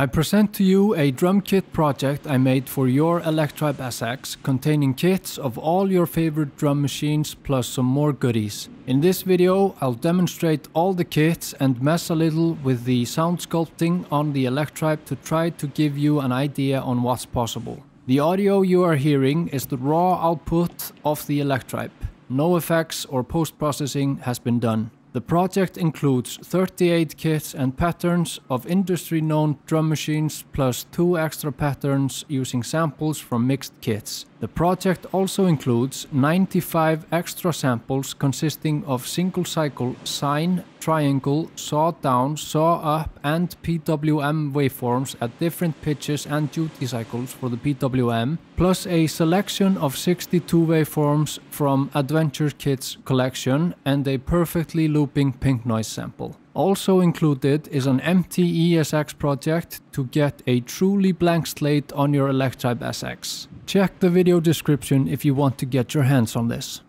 I present to you a drum kit project I made for your Electribe SX containing kits of all your favorite drum machines plus some more goodies. In this video I'll demonstrate all the kits and mess a little with the sound sculpting on the Electribe to try to give you an idea on what's possible. The audio you are hearing is the raw output of the Electribe. No effects or post-processing has been done. The project includes 38 kits and patterns of industry-known drum machines plus two extra patterns using samples from mixed kits. The project also includes 95 extra samples consisting of single-cycle sine, triangle, saw down, saw up and PWM waveforms at different pitches and duty cycles for the PWM, plus a selection of 62 waveforms from Adventure Kid's collection and a perfectly looping pink noise sample. Also included is an empty ESX project to get a truly blank slate on your Electribe SX. Check the video description if you want to get your hands on this.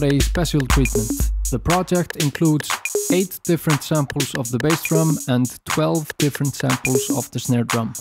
Got a special treatment. The project includes 8 different samples of the bass drum and 12 different samples of the snare drum.